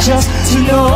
just to know